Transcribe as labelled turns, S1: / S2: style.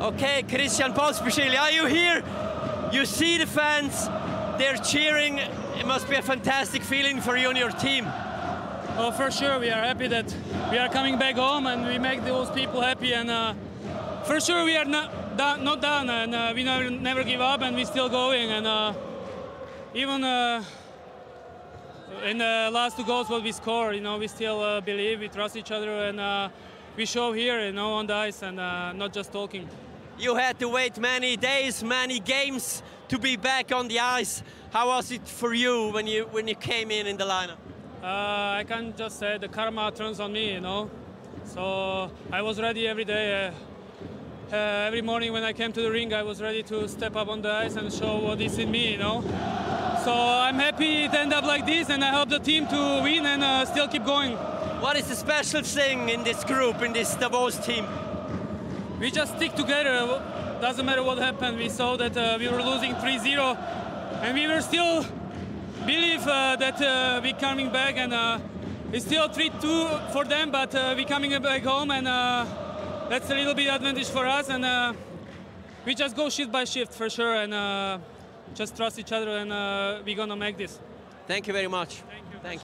S1: Okay, Kristian Pospisil, are you here? You see the fans, they're cheering. It must be a fantastic feeling for you and your team.
S2: Oh, for sure, we are happy that we are coming back home and we make those people happy. And uh, for sure, we are not done, not done, and uh, we never never give up, and we're still going. And uh, even uh, in the last two goals, what we score, you know, we still uh, believe, we trust each other, and uh, we show here, you know, on the ice, and uh, not just talking.
S1: You had to wait many days, many games to be back on the ice. How was it for you when you when you came in in the lineup?
S2: Uh, I can just say the karma turns on me, you know. So I was ready every day. Uh, uh, every morning when I came to the ring, I was ready to step up on the ice and show what is in me, you know. So I'm happy it ended up like this, and I hope the team to win and uh, still keep going.
S1: What is the special thing in this group, in this Davos team?
S2: We just stick together. Doesn't matter what happened. We saw that uh, we were losing 3-0, and we were still believe uh, that uh, we coming back, and uh, it's still 3-2 for them, but uh, we coming back home, and uh, that's a little bit advantage for us, and uh, we just go shift by shift for sure, and uh, just trust each other, and uh, we're gonna make this.
S1: Thank you very much.
S2: Thank you.
S1: Thank